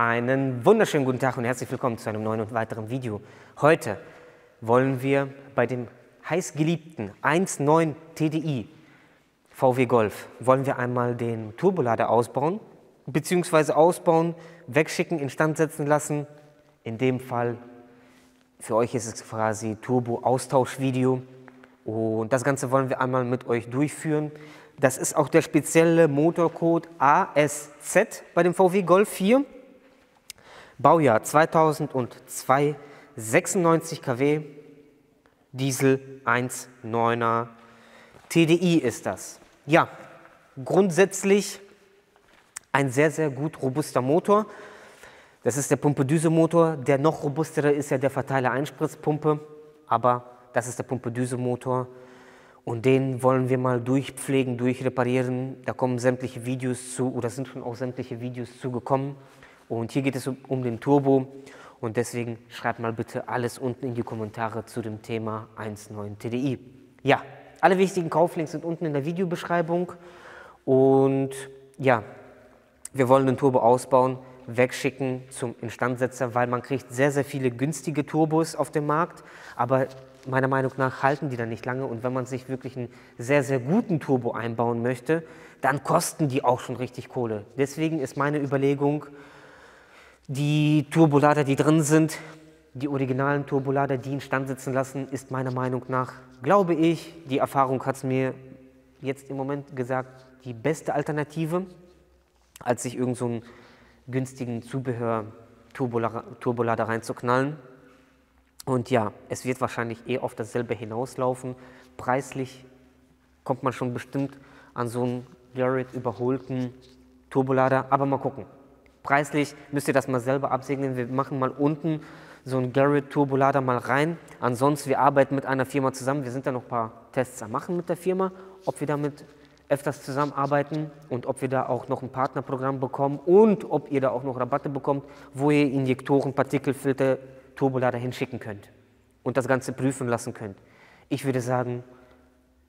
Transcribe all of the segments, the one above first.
Einen wunderschönen guten Tag und herzlich willkommen zu einem neuen und weiteren Video. Heute wollen wir bei dem heißgeliebten 1.9 TDI VW Golf, wollen wir einmal den Turbolader ausbauen, beziehungsweise ausbauen, wegschicken, instand setzen lassen. In dem Fall, für euch ist es quasi Turbo-Austauschvideo. Und das Ganze wollen wir einmal mit euch durchführen. Das ist auch der spezielle Motorcode ASZ bei dem VW Golf 4. Baujahr 2002, 96 kW, Diesel 1,9er TDI ist das. Ja, grundsätzlich ein sehr, sehr gut robuster Motor. Das ist der Pumpe-Düse-Motor. Der noch robustere ist ja der Verteiler-Einspritzpumpe, aber das ist der Pumpe-Düse-Motor. Und den wollen wir mal durchpflegen, durchreparieren. Da kommen sämtliche Videos zu, oder sind schon auch sämtliche Videos zugekommen. Und hier geht es um, den Turbo und deswegen schreibt mal bitte alles unten in die Kommentare zu dem Thema 1.9 TDI. Ja, alle wichtigen Kauflinks sind unten in der Videobeschreibung und ja, wir wollen den Turbo ausbauen, wegschicken zum Instandsetzer, weil man kriegt sehr, sehr viele günstige Turbos auf dem Markt, aber meiner Meinung nach halten die dann nicht lange und wenn man sich wirklich einen sehr, sehr guten Turbo einbauen möchte, dann kosten die auch schon richtig Kohle. Deswegen ist meine Überlegung, die Turbolader, die drin sind, die originalen Turbolader, die instand sitzen lassen, ist meiner Meinung nach, glaube ich, die Erfahrung hat es mir jetzt im Moment gesagt, die beste Alternative, als sich irgend so günstigen Zubehör-Turbolader reinzuknallen. Und ja, es wird wahrscheinlich eh auf dasselbe hinauslaufen. Preislich kommt man schon bestimmt an so einen Garrett überholten Turbolader, aber mal gucken. Preislich müsst ihr das mal selber absegnen. Wir machen mal unten so einen Garrett Turbolader mal rein. Ansonsten, wir arbeiten mit einer Firma zusammen. Wir sind da noch ein paar Tests am machen mit der Firma, ob wir damit öfters zusammenarbeiten und ob wir da auch noch ein Partnerprogramm bekommen und ob ihr da auch noch Rabatte bekommt, wo ihr Injektoren, Partikelfilter, Turbolader hinschicken könnt und das Ganze prüfen lassen könnt. Ich würde sagen,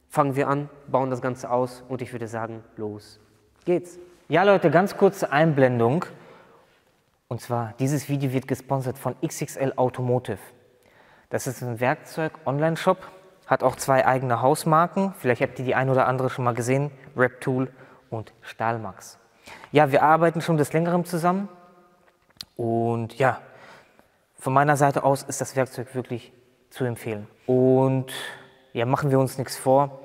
fangen wir an, bauen das Ganze aus und ich würde sagen, los geht's. Ja Leute, ganz kurze Einblendung. Und zwar, dieses Video wird gesponsert von XXL Automotive. Das ist ein Werkzeug-Online-Shop, hat auch zwei eigene Hausmarken. Vielleicht habt ihr die ein oder andere schon mal gesehen, Reptool und Stahlmax. Ja, wir arbeiten schon des Längerem zusammen. Und ja, von meiner Seite aus ist das Werkzeug wirklich zu empfehlen. Und ja, machen wir uns nichts vor.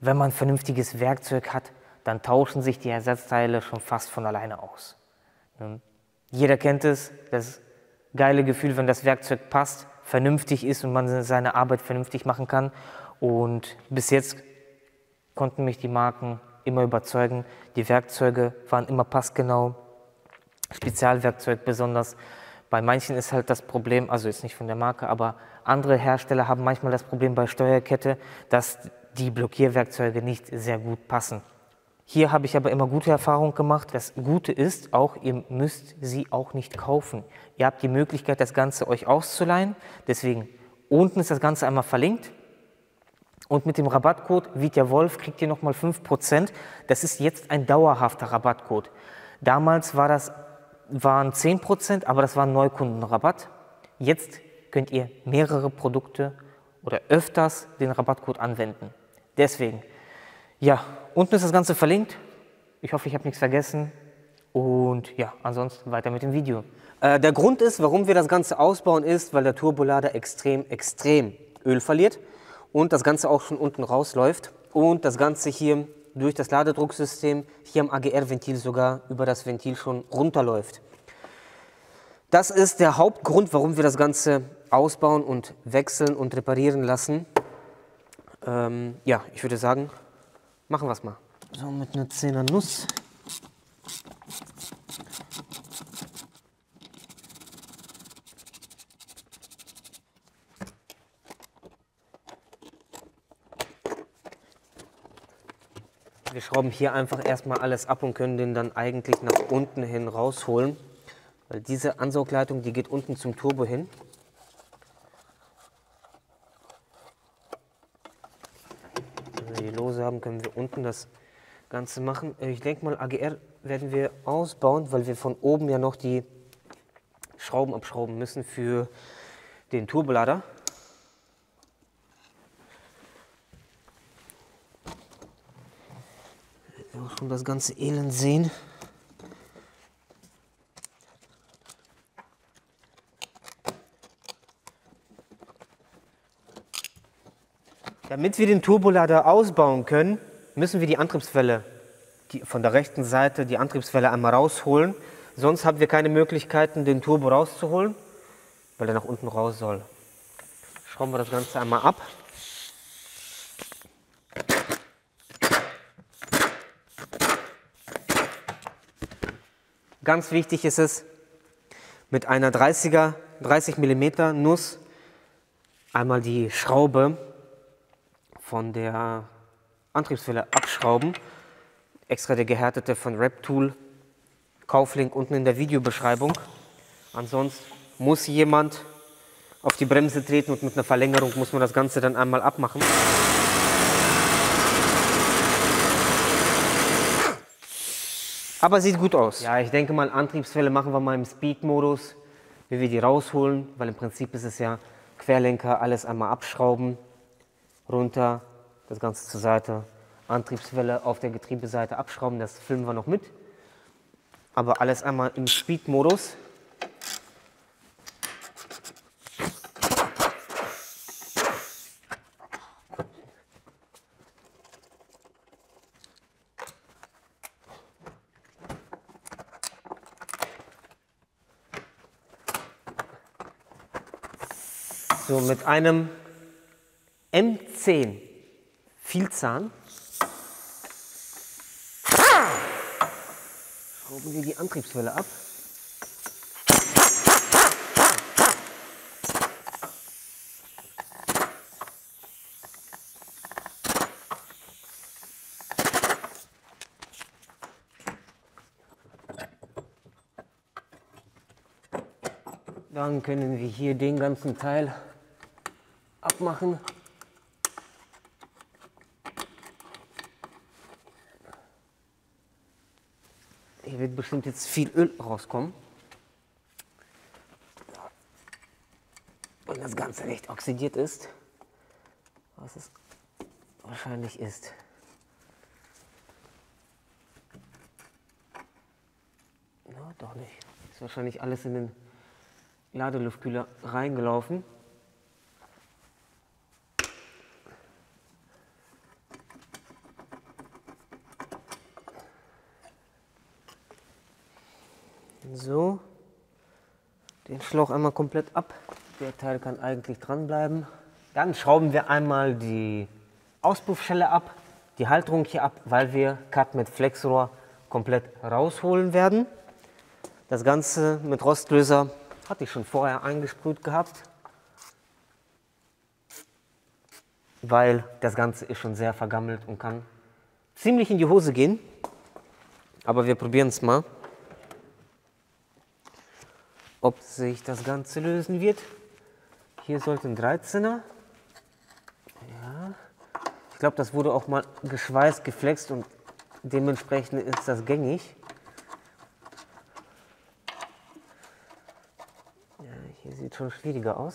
Wenn man vernünftiges Werkzeug hat, dann tauschen sich die Ersatzteile schon fast von alleine aus. Jeder kennt es, das geile Gefühl, wenn das Werkzeug passt, vernünftig ist und man seine Arbeit vernünftig machen kann. Und bis jetzt konnten mich die Marken immer überzeugen. Die Werkzeuge waren immer passgenau. Spezialwerkzeug besonders. Bei manchen ist halt das Problem, also jetzt nicht von der Marke, aber andere Hersteller haben manchmal das Problem bei Steuerkette, dass die Blockierwerkzeuge nicht sehr gut passen. Hier habe ich aber immer gute Erfahrungen gemacht. Das Gute ist auch, ihr müsst sie auch nicht kaufen. Ihr habt die Möglichkeit, das Ganze euch auszuleihen. Deswegen, unten ist das Ganze einmal verlinkt. Und mit dem Rabattcode Vitya Wolf kriegt ihr nochmal 5%. Das ist jetzt ein dauerhafter Rabattcode. Damals war das, waren 10%, aber das war ein Neukundenrabatt. Jetzt könnt ihr mehrere Produkte oder öfters den Rabattcode anwenden. Deswegen, ja, unten ist das Ganze verlinkt. Ich hoffe, ich habe nichts vergessen. Und ja, ansonsten weiter mit dem Video. Äh, der Grund ist, warum wir das Ganze ausbauen, ist, weil der Turbolader extrem, extrem Öl verliert und das Ganze auch schon unten rausläuft und das Ganze hier durch das Ladedrucksystem hier am AGR-Ventil sogar über das Ventil schon runterläuft. Das ist der Hauptgrund, warum wir das Ganze ausbauen und wechseln und reparieren lassen. Ähm, ja, ich würde sagen, Machen wir es mal. So, mit einer 10er Nuss. Wir schrauben hier einfach erstmal alles ab und können den dann eigentlich nach unten hin rausholen. Weil diese Ansaugleitung, die geht unten zum Turbo hin. haben, können wir unten das Ganze machen. Äh, ich denke mal, AGR werden wir ausbauen, weil wir von oben ja noch die Schrauben abschrauben müssen für den Turbolader. Schon das ganze Elend sehen. Damit wir den Turbolader ausbauen können, müssen wir die Antriebswelle die, von der rechten Seite die Antriebswelle einmal rausholen. Sonst haben wir keine Möglichkeiten, den Turbo rauszuholen, weil er nach unten raus soll. Schrauben wir das Ganze einmal ab. Ganz wichtig ist es, mit einer 30er, 30 mm Nuss einmal die Schraube von der Antriebswelle abschrauben. Extra der gehärtete von Reptool. Kauflink unten in der Videobeschreibung. Ansonsten muss jemand auf die Bremse treten und mit einer Verlängerung muss man das Ganze dann einmal abmachen. Aber sieht gut aus. Ja, ich denke mal, Antriebswelle machen wir mal im Speed-Modus, wie wir die rausholen, weil im Prinzip ist es ja Querlenker, alles einmal abschrauben, runter, das Ganze zur Seite, Antriebswelle auf der Getriebeseite abschrauben, das filmen wir noch mit. Aber alles einmal im Speed-Modus. So, mit einem M10 Vielzahn schrauben wir die Antriebswelle ab. Dann können wir hier den ganzen Teil abmachen. Bestimmt jetzt viel Öl rauskommen. Und das Ganze nicht oxidiert ist, was es wahrscheinlich ist. Na, doch nicht. Ist wahrscheinlich alles in den Ladeluftkühler reingelaufen. So, den Schlauch einmal komplett ab. Der Teil kann eigentlich dran bleiben. Dann schrauben wir einmal die Auspuffschelle ab, die Halterung hier ab, weil wir Cut mit Flexrohr komplett rausholen werden. Das Ganze mit Rostlöser hatte ich schon vorher eingesprüht gehabt, weil das Ganze ist schon sehr vergammelt und kann ziemlich in die Hose gehen. Aber wir probieren es mal ob sich das Ganze lösen wird. Hier sollte ein 13er. Ja. Ich glaube, das wurde auch mal geschweißt, geflext und dementsprechend ist das gängig. Ja, hier sieht schon schwieriger aus.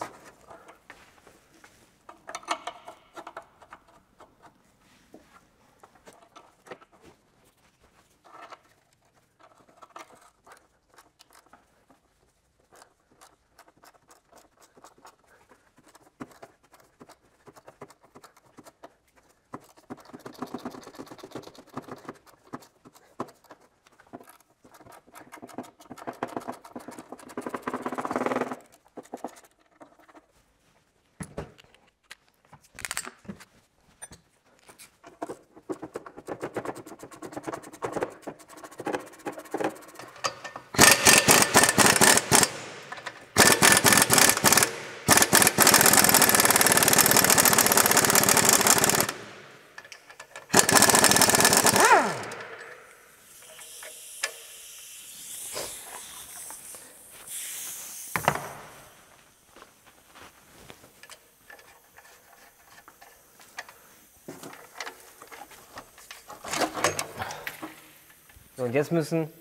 Und jetzt müssen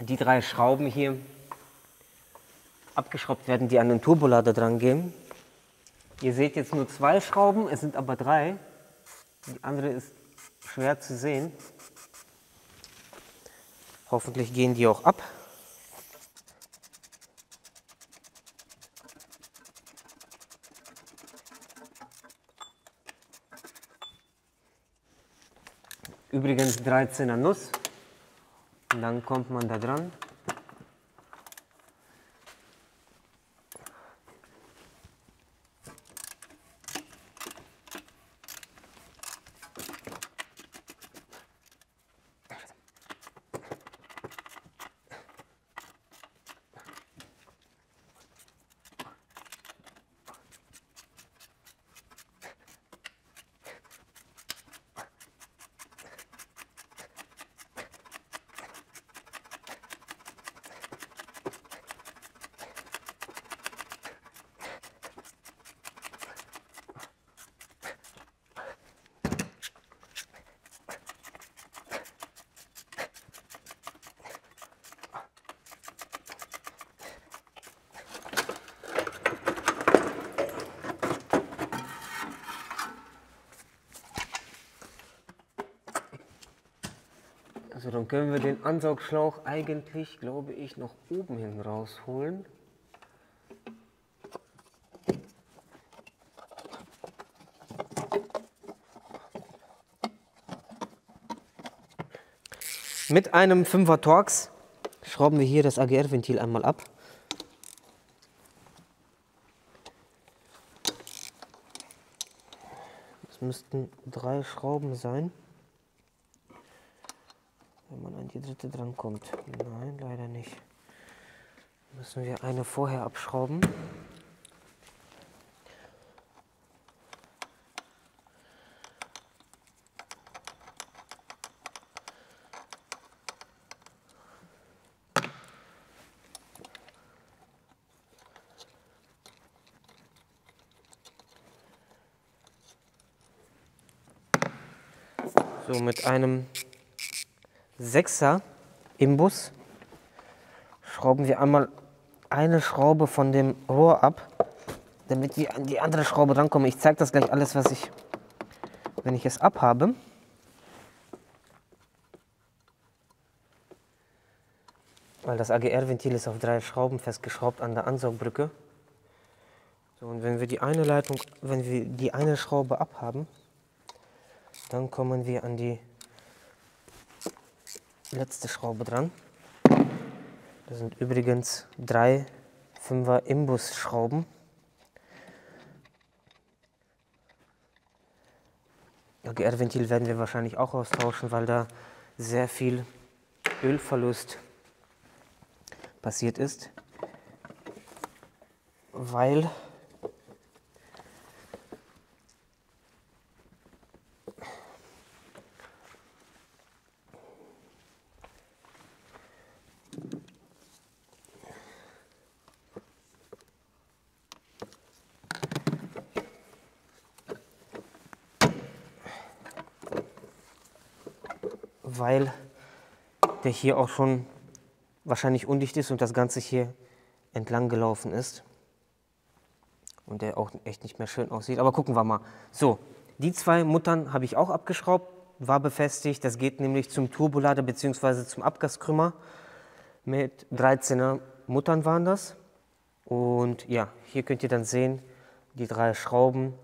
die drei Schrauben hier abgeschraubt werden, die an den Turbolader dran gehen. Ihr seht jetzt nur zwei Schrauben, es sind aber drei. Die andere ist schwer zu sehen. Hoffentlich gehen die auch ab. Übrigens 13er Nuss. Und dann kommt man da dran. Also dann können wir den Ansaugschlauch eigentlich, glaube ich, noch oben hin rausholen. Mit einem 5er Torx schrauben wir hier das AGR-Ventil einmal ab. Das müssten drei Schrauben sein wenn man an die dritte dran kommt. Nein, leider nicht. Müssen wir eine vorher abschrauben. So mit einem 6er Imbus schrauben wir einmal eine Schraube von dem Rohr ab, damit wir an die andere Schraube rankommen. Ich zeige das gleich alles, was ich, wenn ich es abhabe. Weil das AGR-Ventil ist auf drei Schrauben festgeschraubt an der Ansaugbrücke. So, und wenn wir die eine Leitung, wenn wir die eine Schraube abhaben, dann kommen wir an die letzte Schraube dran. Das sind übrigens drei 5er Imbusschrauben. GR-Ventil werden wir wahrscheinlich auch austauschen, weil da sehr viel Ölverlust passiert ist. Weil weil der hier auch schon wahrscheinlich undicht ist und das Ganze hier entlang gelaufen ist. Und der auch echt nicht mehr schön aussieht. Aber gucken wir mal. So, die zwei Muttern habe ich auch abgeschraubt, war befestigt. Das geht nämlich zum Turbolader bzw. zum Abgaskrümmer. Mit 13er Muttern waren das. Und ja, hier könnt ihr dann sehen, die drei Schrauben.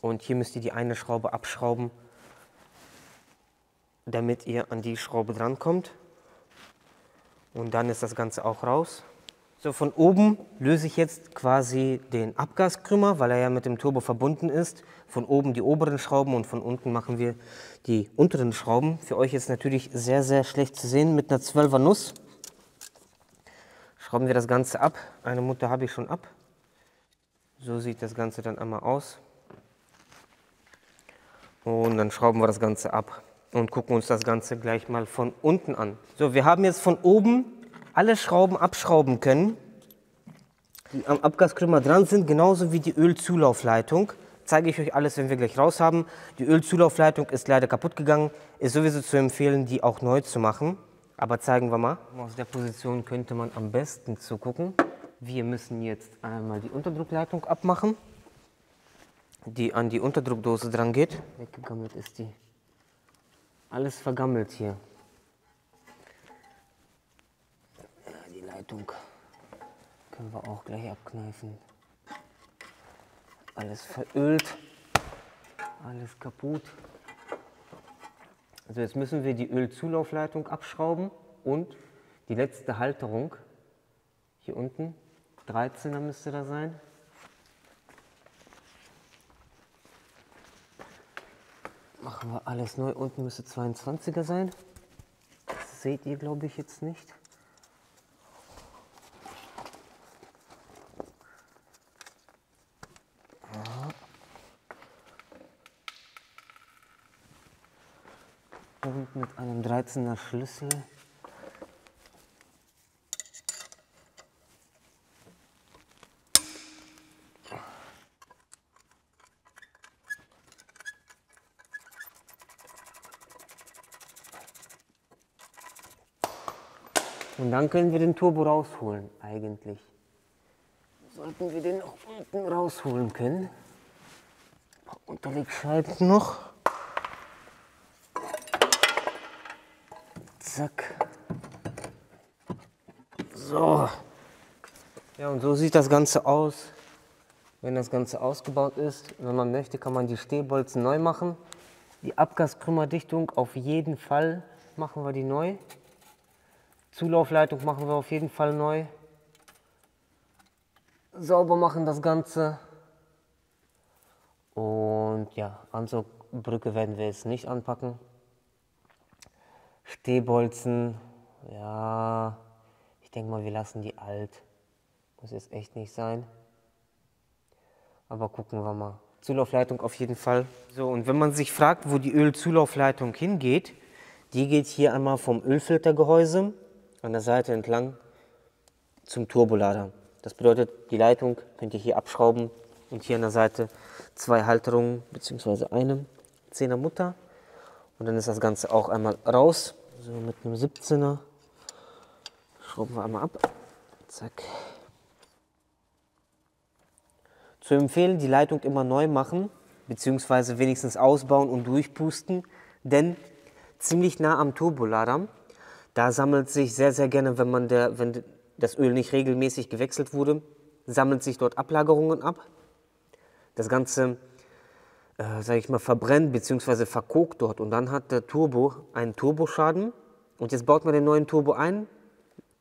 Und hier müsst ihr die eine Schraube abschrauben damit ihr an die Schraube drankommt. Und dann ist das Ganze auch raus. So, von oben löse ich jetzt quasi den Abgaskrümmer, weil er ja mit dem Turbo verbunden ist. Von oben die oberen Schrauben und von unten machen wir die unteren Schrauben. Für euch ist natürlich sehr, sehr schlecht zu sehen mit einer 12er Nuss. Schrauben wir das Ganze ab. Eine Mutter habe ich schon ab. So sieht das Ganze dann einmal aus. Und dann schrauben wir das Ganze ab und gucken uns das Ganze gleich mal von unten an. So, wir haben jetzt von oben alle Schrauben abschrauben können, die am Abgaskrümmer dran sind, genauso wie die Ölzulaufleitung. Zeige ich euch alles, wenn wir gleich raus haben. Die Ölzulaufleitung ist leider kaputt gegangen, ist sowieso zu empfehlen, die auch neu zu machen. Aber zeigen wir mal. Aus der Position könnte man am besten zugucken. Wir müssen jetzt einmal die Unterdruckleitung abmachen, die an die Unterdruckdose dran geht. Weggegammelt ist die. Alles vergammelt hier. Die Leitung können wir auch gleich abkneifen. Alles verölt, alles kaputt. Also jetzt müssen wir die Ölzulaufleitung abschrauben und die letzte Halterung hier unten 13er müsste da sein. Machen wir alles neu. Unten müsste 22er sein. Das seht ihr, glaube ich, jetzt nicht. Und mit einem 13er Schlüssel dann können wir den Turbo rausholen, eigentlich. Sollten wir den noch unten rausholen können. Ein paar Unterlegscheiben noch. Zack. So. Ja, und so sieht das Ganze aus, wenn das Ganze ausgebaut ist. Wenn man möchte, kann man die Stehbolzen neu machen. Die Abgaskrümmerdichtung auf jeden Fall machen wir die neu. Zulaufleitung machen wir auf jeden Fall neu. Sauber machen das Ganze. Und ja, Anzugbrücke werden wir jetzt nicht anpacken. Stehbolzen, ja, ich denke mal, wir lassen die alt. Muss jetzt echt nicht sein. Aber gucken wir mal. Zulaufleitung auf jeden Fall. So, und wenn man sich fragt, wo die Ölzulaufleitung hingeht, die geht hier einmal vom Ölfiltergehäuse an der Seite entlang zum Turbolader. Das bedeutet, die Leitung könnt ihr hier abschrauben und hier an der Seite zwei Halterungen bzw. eine 10er Mutter und dann ist das Ganze auch einmal raus. So mit einem 17er schrauben wir einmal ab. Zack. Zu empfehlen, die Leitung immer neu machen bzw. wenigstens ausbauen und durchpusten, denn ziemlich nah am Turbolader da sammelt sich sehr, sehr gerne, wenn, man der, wenn das Öl nicht regelmäßig gewechselt wurde, sammelt sich dort Ablagerungen ab. Das Ganze, äh, sage ich mal, verbrennt bzw. verkokt dort und dann hat der Turbo einen Turboschaden. Und jetzt baut man den neuen Turbo ein,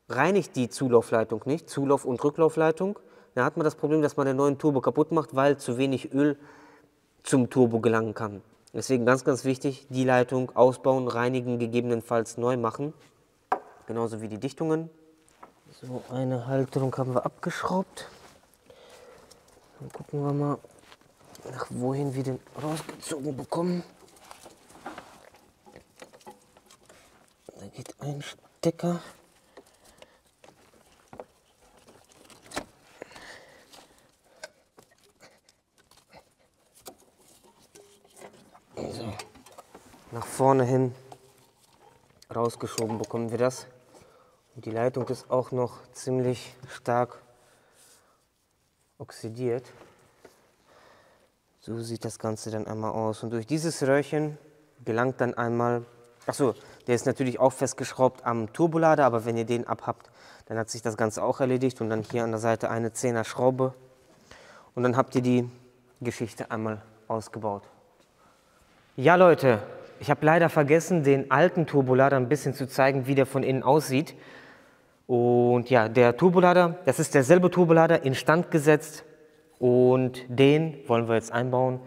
reinigt die Zulaufleitung nicht, Zulauf- und Rücklaufleitung. Dann hat man das Problem, dass man den neuen Turbo kaputt macht, weil zu wenig Öl zum Turbo gelangen kann. Deswegen ganz, ganz wichtig, die Leitung ausbauen, reinigen, gegebenenfalls neu machen genauso wie die Dichtungen. So, eine Halterung haben wir abgeschraubt. Dann gucken wir mal, nach wohin wir den rausgezogen bekommen. Da geht ein Stecker. Nach vorne hin rausgeschoben bekommen wir das. Die Leitung ist auch noch ziemlich stark oxidiert. So sieht das Ganze dann einmal aus. Und durch dieses Röhrchen gelangt dann einmal, achso, der ist natürlich auch festgeschraubt am Turbolader, aber wenn ihr den abhabt, dann hat sich das Ganze auch erledigt. Und dann hier an der Seite eine 10er Schraube. Und dann habt ihr die Geschichte einmal ausgebaut. Ja Leute, ich habe leider vergessen, den alten Turbolader ein bisschen zu zeigen, wie der von innen aussieht. Und ja, der Turbolader, das ist derselbe Turbolader, instand gesetzt und den wollen wir jetzt einbauen.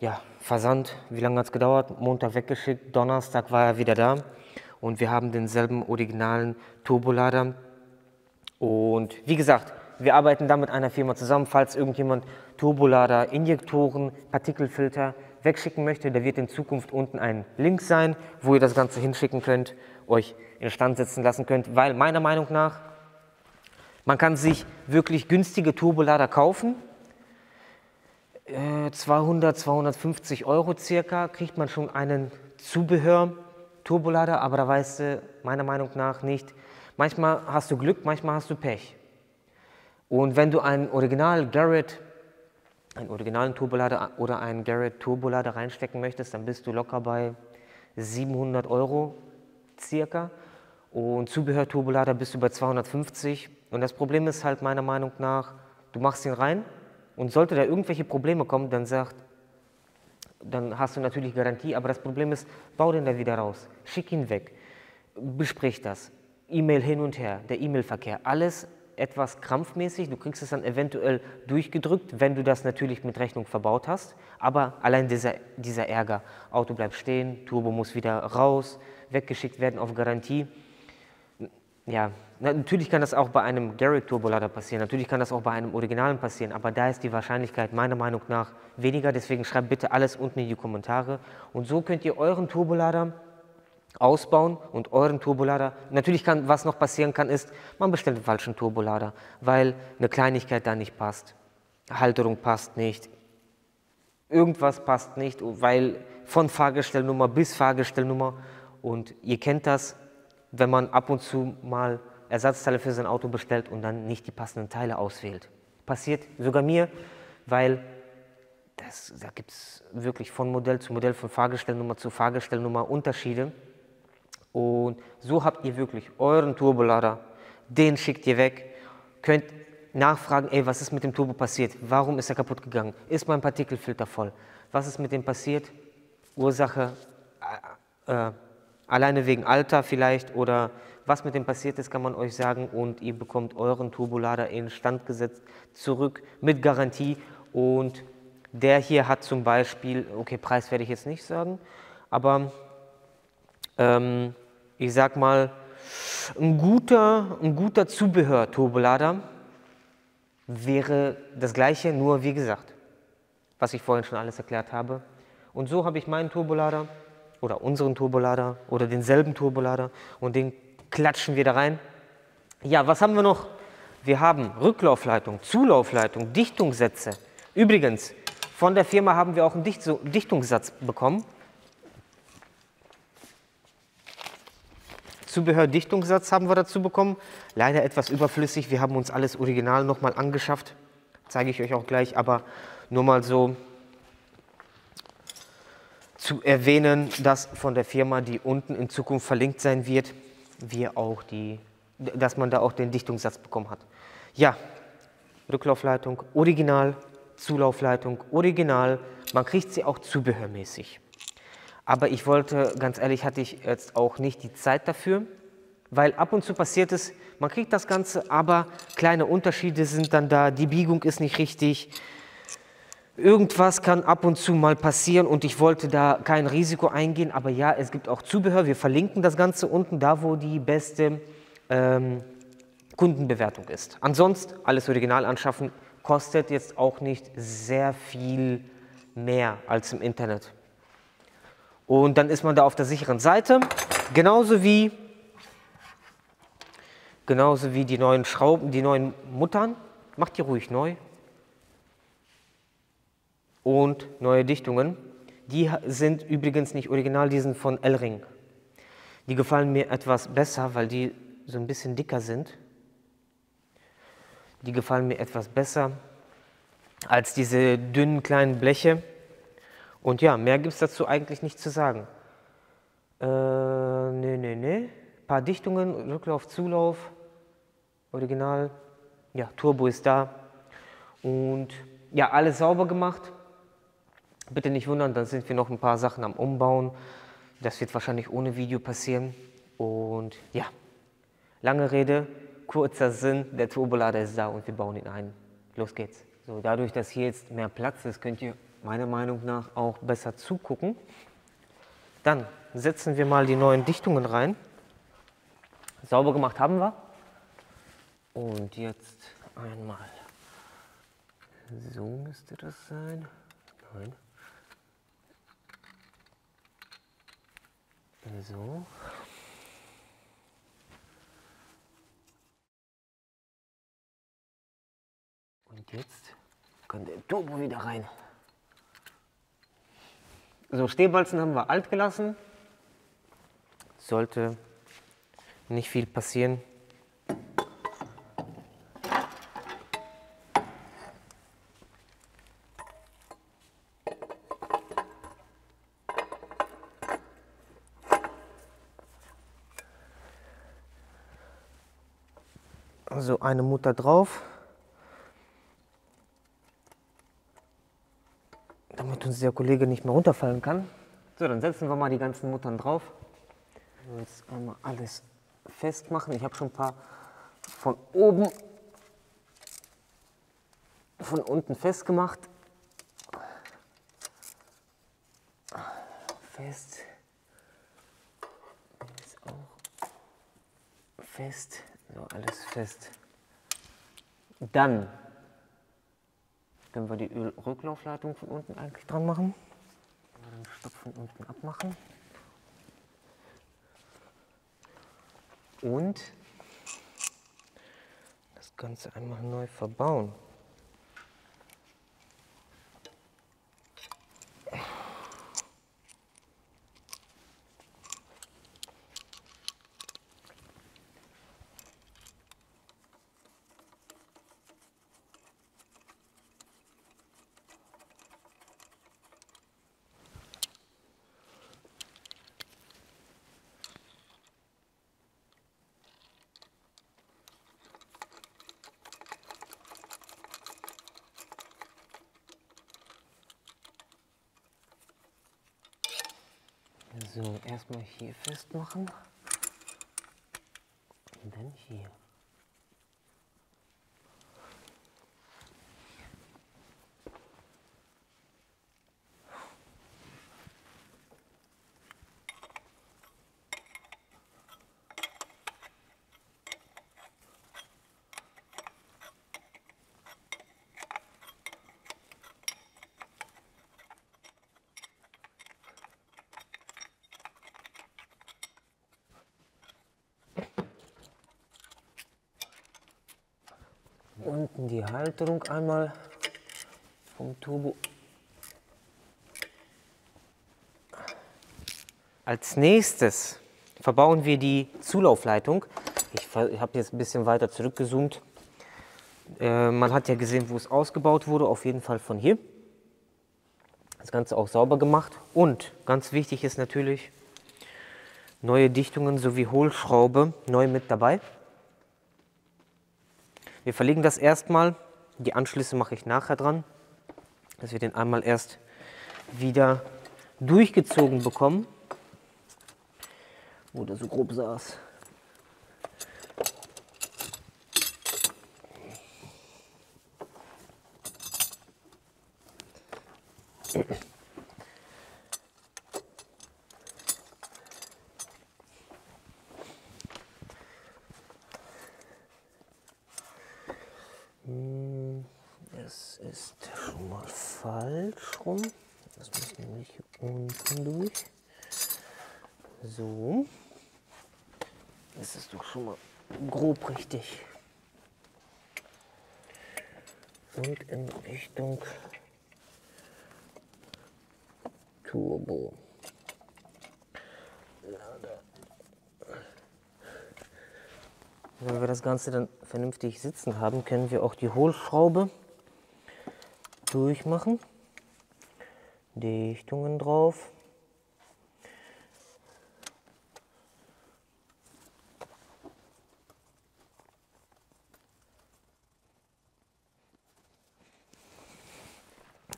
Ja, Versand, wie lange hat es gedauert? Montag weggeschickt, Donnerstag war er wieder da und wir haben denselben originalen Turbolader. Und wie gesagt, wir arbeiten da mit einer Firma zusammen, falls irgendjemand Turbolader, Injektoren, Partikelfilter wegschicken möchte, da wird in Zukunft unten ein Link sein, wo ihr das Ganze hinschicken könnt euch instand setzen lassen könnt, weil meiner Meinung nach, man kann sich wirklich günstige Turbolader kaufen. 200, äh, 250 Euro circa kriegt man schon einen Zubehör-Turbolader, aber da weißt du meiner Meinung nach nicht, manchmal hast du Glück, manchmal hast du Pech. Und wenn du einen Original Garrett, einen originalen Turbolader oder einen Garrett Turbolader reinstecken möchtest, dann bist du locker bei 700 Euro circa. Und Zubehör Turbolader bist du bei 250. Und das Problem ist halt meiner Meinung nach, du machst ihn rein und sollte da irgendwelche Probleme kommen, dann sagt, dann hast du natürlich Garantie, aber das Problem ist, bau den da wieder raus, schick ihn weg, besprich das, E-Mail hin und her, der E-Mail-Verkehr, alles etwas krampfmäßig. Du kriegst es dann eventuell durchgedrückt, wenn du das natürlich mit Rechnung verbaut hast. Aber allein dieser, dieser Ärger, Auto bleibt stehen, Turbo muss wieder raus, weggeschickt werden auf Garantie. Ja, natürlich kann das auch bei einem Garrett Turbolader passieren, natürlich kann das auch bei einem Originalen passieren, aber da ist die Wahrscheinlichkeit meiner Meinung nach weniger. Deswegen schreibt bitte alles unten in die Kommentare. Und so könnt ihr euren Turbolader ausbauen und euren Turbolader. Natürlich kann, was noch passieren kann, ist, man bestellt den falschen Turbolader, weil eine Kleinigkeit da nicht passt. Halterung passt nicht, irgendwas passt nicht, weil von Fahrgestellnummer bis Fahrgestellnummer und ihr kennt das, wenn man ab und zu mal Ersatzteile für sein Auto bestellt und dann nicht die passenden Teile auswählt. Passiert sogar mir, weil das, da gibt es wirklich von Modell zu Modell, von Fahrgestellnummer zu Fahrgestellnummer Unterschiede. Und so habt ihr wirklich euren Turbolader, den schickt ihr weg, könnt nachfragen, ey, was ist mit dem Turbo passiert? Warum ist er kaputt gegangen? Ist mein Partikelfilter voll? Was ist mit dem passiert? Ursache äh, äh, alleine wegen Alter vielleicht oder was mit dem passiert ist, kann man euch sagen und ihr bekommt euren Turbolader in Stand gesetzt zurück mit Garantie und der hier hat zum Beispiel, okay, Preis werde ich jetzt nicht sagen, aber ähm, ich sag mal, ein guter, ein guter Zubehör-Turbolader wäre das gleiche, nur wie gesagt, was ich vorhin schon alles erklärt habe. Und so habe ich meinen Turbolader oder unseren Turbolader oder denselben Turbolader und den klatschen wir da rein. Ja, was haben wir noch? Wir haben Rücklaufleitung, Zulaufleitung, Dichtungssätze. Übrigens, von der Firma haben wir auch einen Dichtungssatz bekommen. Zubehördichtungssatz haben wir dazu bekommen. Leider etwas überflüssig. Wir haben uns alles original nochmal angeschafft. Zeige ich euch auch gleich, aber nur mal so zu erwähnen, dass von der Firma, die unten in Zukunft verlinkt sein wird, wir auch die, dass man da auch den Dichtungssatz bekommen hat. Ja, Rücklaufleitung, Original, Zulaufleitung, Original. Man kriegt sie auch zubehörmäßig. Aber ich wollte, ganz ehrlich, hatte ich jetzt auch nicht die Zeit dafür, weil ab und zu passiert es, man kriegt das Ganze, aber kleine Unterschiede sind dann da, die Biegung ist nicht richtig. Irgendwas kann ab und zu mal passieren und ich wollte da kein Risiko eingehen, aber ja, es gibt auch Zubehör. Wir verlinken das Ganze unten, da wo die beste ähm, Kundenbewertung ist. Ansonsten alles original anschaffen, kostet jetzt auch nicht sehr viel mehr als im Internet. Und dann ist man da auf der sicheren Seite. Genauso wie, genauso wie die neuen Schrauben, die neuen Muttern. Macht die ruhig neu. Und neue Dichtungen. Die sind übrigens nicht original, die sind von L-Ring. Die gefallen mir etwas besser, weil die so ein bisschen dicker sind. Die gefallen mir etwas besser als diese dünnen kleinen Bleche. Und ja, mehr gibt es dazu eigentlich nicht zu sagen. Äh, nee, nee, nee. Ein paar Dichtungen, Rücklauf, Zulauf, Original. Ja, Turbo ist da. Und ja, alles sauber gemacht. Bitte nicht wundern, dann sind wir noch ein paar Sachen am Umbauen. Das wird wahrscheinlich ohne Video passieren. Und ja, lange Rede, kurzer Sinn, der Turbolader ist da und wir bauen ihn ein. Los geht's. So, dadurch, dass hier jetzt mehr Platz ist, könnt ihr meiner Meinung nach auch besser zugucken. Dann setzen wir mal die neuen Dichtungen rein. Sauber gemacht haben wir. Und jetzt einmal. So müsste das sein. Nein. So. Und jetzt kommt der Turbo wieder rein. So, Stehbolzen haben wir alt gelassen. Sollte nicht viel passieren. Eine Mutter drauf. Damit uns der Kollege nicht mehr runterfallen kann. So, dann setzen wir mal die ganzen Muttern drauf. Jetzt einmal alles festmachen. Ich habe schon ein paar von oben, von unten festgemacht. Fest. Ist auch fest. So, alles fest. Dann können wir die Ölrücklaufleitung von unten eigentlich dran machen. Den Stock von unten abmachen. Und das Ganze einmal neu verbauen. So, erstmal hier festmachen. Und dann hier. Unten die Halterung einmal vom Turbo. Als nächstes verbauen wir die Zulaufleitung. Ich habe jetzt ein bisschen weiter zurückgezoomt. Äh, man hat ja gesehen, wo es ausgebaut wurde, auf jeden Fall von hier. Das Ganze auch sauber gemacht. Und ganz wichtig ist natürlich, neue Dichtungen sowie Hohlschraube neu mit dabei. Wir verlegen das erstmal. Die Anschlüsse mache ich nachher dran, dass wir den einmal erst wieder durchgezogen bekommen, wo der so grob saß. Das ist schon mal falsch rum. Das muss nämlich unten durch. So. Das ist doch schon mal grob richtig. Und in Richtung Turbo. Wenn wir das Ganze dann vernünftig sitzen haben, können wir auch die Hohlschraube durchmachen. Dichtungen drauf.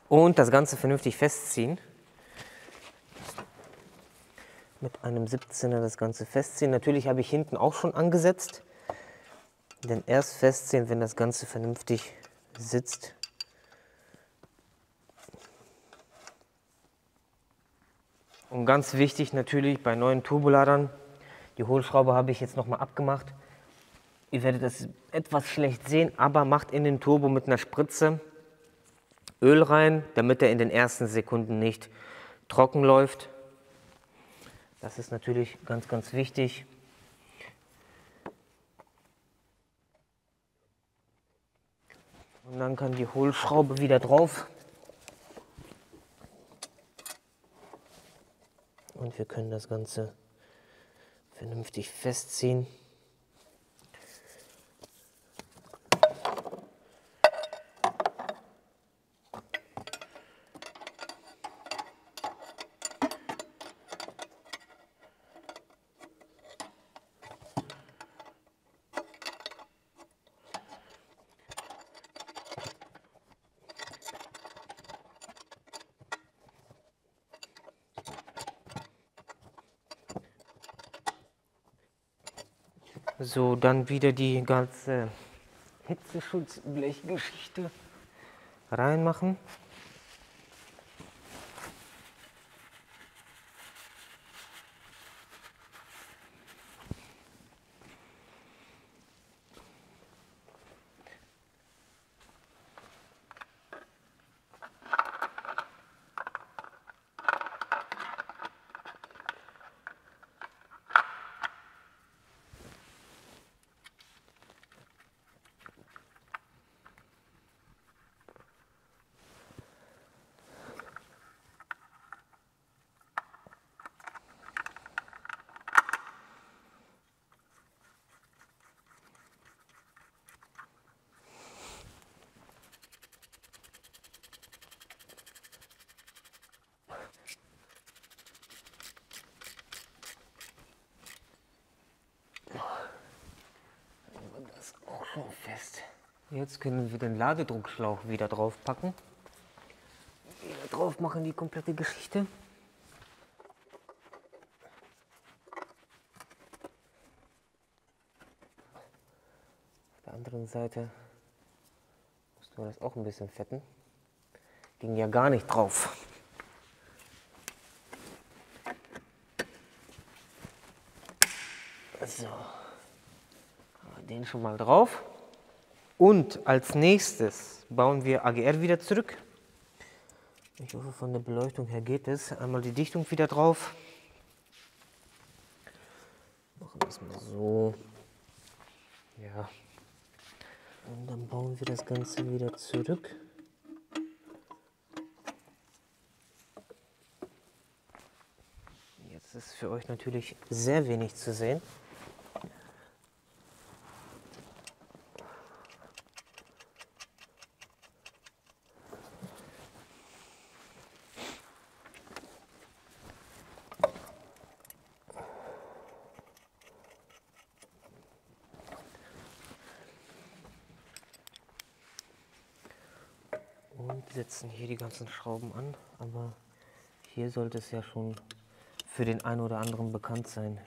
Und das Ganze vernünftig festziehen. Mit einem 17er das Ganze festziehen. Natürlich habe ich hinten auch schon angesetzt. Denn erst festziehen, wenn das Ganze vernünftig sitzt. Und ganz wichtig natürlich bei neuen Turboladern, die Hohlschraube habe ich jetzt nochmal abgemacht. Ihr werdet das etwas schlecht sehen, aber macht in den Turbo mit einer Spritze Öl rein, damit er in den ersten Sekunden nicht trocken läuft. Das ist natürlich ganz, ganz wichtig. Und dann kann die Hohlschraube wieder drauf. Und wir können das Ganze vernünftig festziehen. So, dann wieder die ganze Hitzeschutzblechgeschichte reinmachen. schon fest. Jetzt können wir den Ladedruckschlauch wieder draufpacken. Wieder drauf machen die komplette Geschichte. Auf der anderen Seite mussten wir das auch ein bisschen fetten. Ging ja gar nicht drauf. So den schon mal drauf. Und als nächstes bauen wir AGR wieder zurück. Ich hoffe, von der Beleuchtung her geht es. Einmal die Dichtung wieder drauf. Machen das mal so. Ja. Und dann bauen wir das Ganze wieder zurück. Jetzt ist für euch natürlich sehr wenig zu sehen. Setzen hier die ganzen Schrauben an, aber hier sollte es ja schon für den einen oder anderen bekannt sein.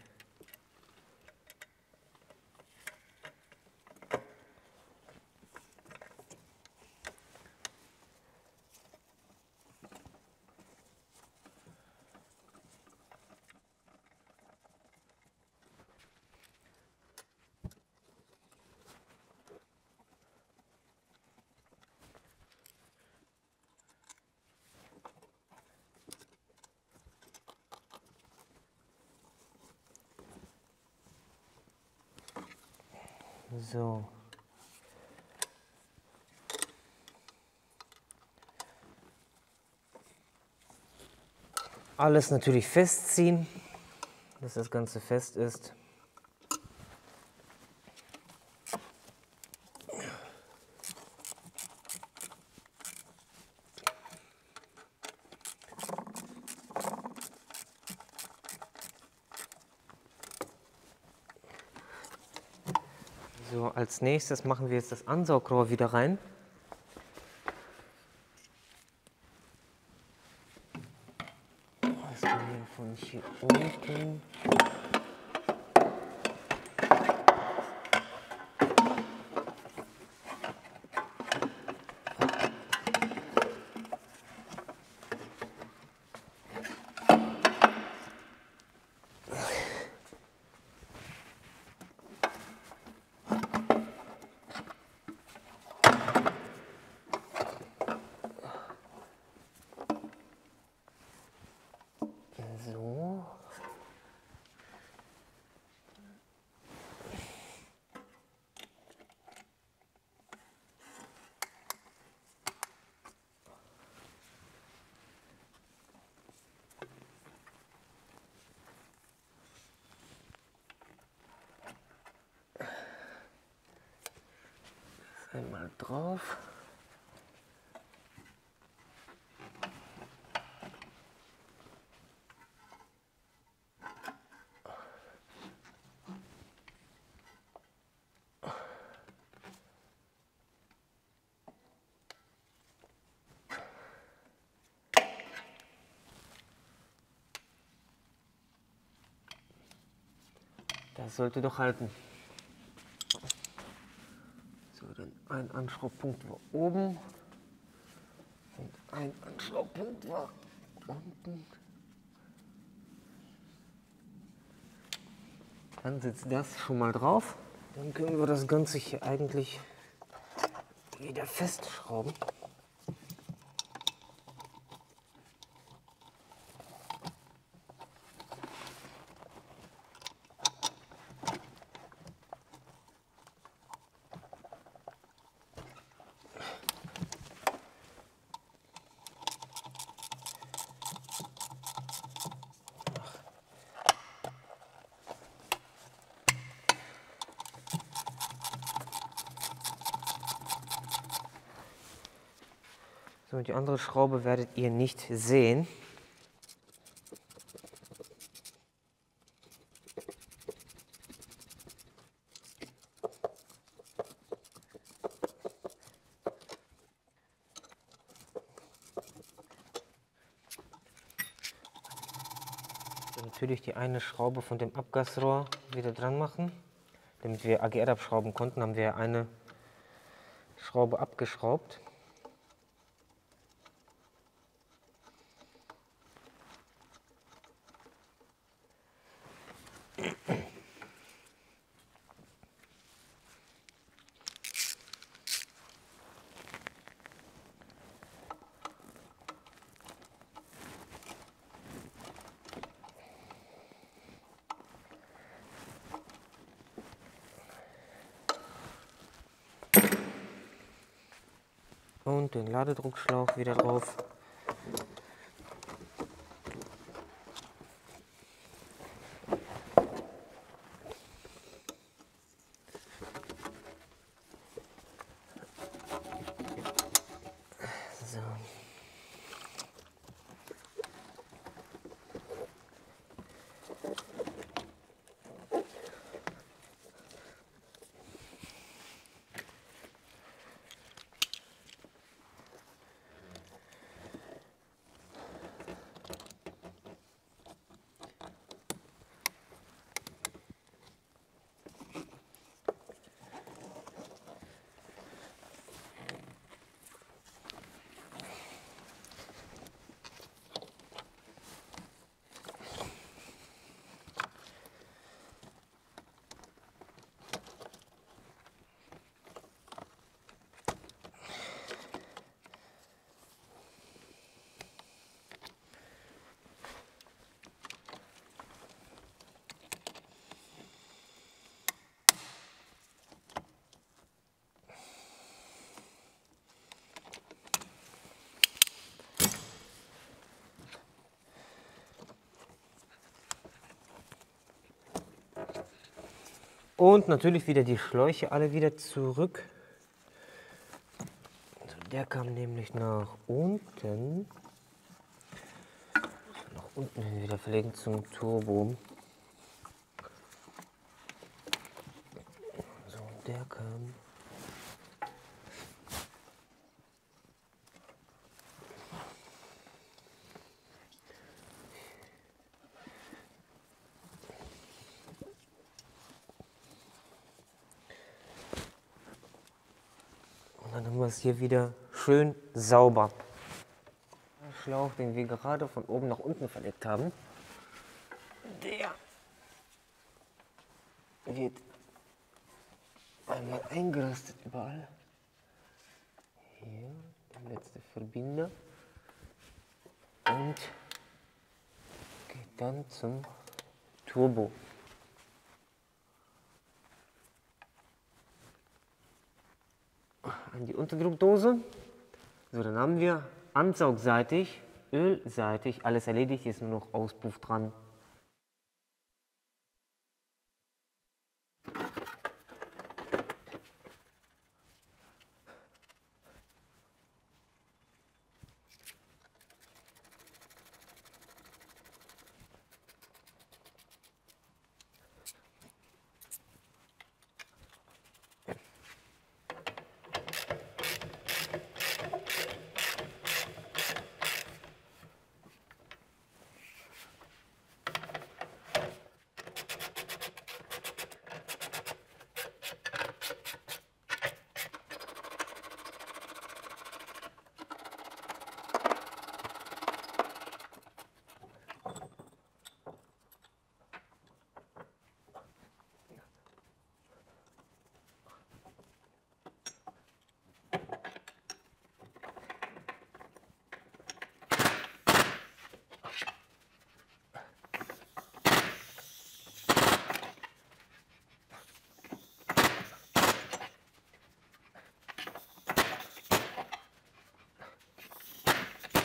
So. Alles natürlich festziehen, dass das Ganze fest ist. Als nächstes machen wir jetzt das Ansaugrohr wieder rein. Das sollte doch halten. So, dann ein Anschraubpunkt war oben und ein Anschraubpunkt war unten. Dann sitzt das schon mal drauf. Dann können wir das Ganze hier eigentlich wieder festschrauben. Schraube werdet ihr nicht sehen. natürlich die eine Schraube von dem Abgasrohr wieder dran machen. Damit wir AGR abschrauben konnten, haben wir eine Schraube abgeschraubt. und den Ladedruckschlauch wieder drauf. Und natürlich wieder die Schläuche alle wieder zurück. Also der kam nämlich nach unten. Nach unten hin wieder verlegen zum Turbo. So, der kam es hier wieder schön sauber. Der Schlauch, den wir gerade von oben nach unten verlegt haben, der wird einmal eingerastet überall. Hier der letzte Verbinder und geht dann zum Turbo. An die Unterdruckdose. So, dann haben wir ansaugseitig, ölseitig, alles erledigt, ist nur noch Auspuff dran.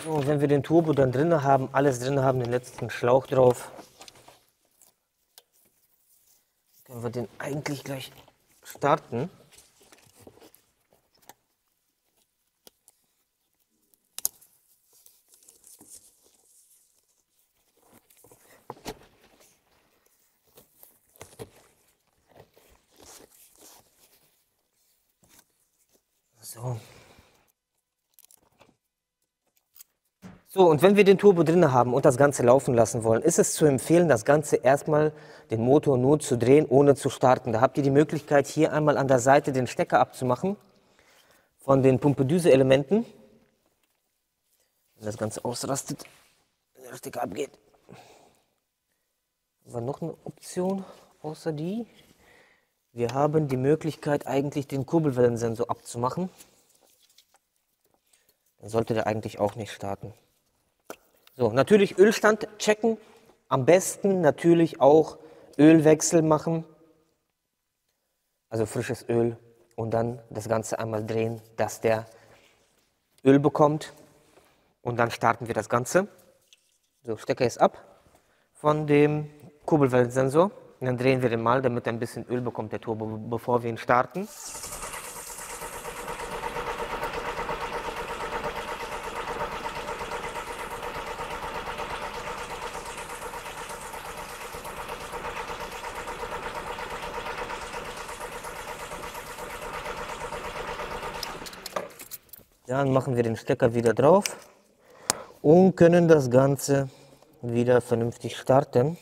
So, wenn wir den Turbo dann drin haben, alles drin haben, den letzten Schlauch drauf, können wir den eigentlich gleich starten. So. So, und wenn wir den Turbo drin haben und das Ganze laufen lassen wollen, ist es zu empfehlen, das Ganze erstmal den Motor nur zu drehen, ohne zu starten. Da habt ihr die Möglichkeit, hier einmal an der Seite den Stecker abzumachen von den Pumpedüse-Elementen. Wenn das Ganze ausrastet, wenn der Stecker abgeht. War noch eine Option außer die? Wir haben die Möglichkeit, eigentlich den Kurbelwellensensor abzumachen. Dann sollte der eigentlich auch nicht starten. So, natürlich Ölstand checken. Am besten natürlich auch Ölwechsel machen. Also frisches Öl und dann das Ganze einmal drehen, dass der Öl bekommt. Und dann starten wir das Ganze. So, Stecker ist ab von dem Kurbelwellensensor. Und dann drehen wir den mal, damit er ein bisschen Öl bekommt, der Turbo, bevor wir ihn starten. Dann machen wir den Stecker wieder drauf und können das Ganze wieder vernünftig starten.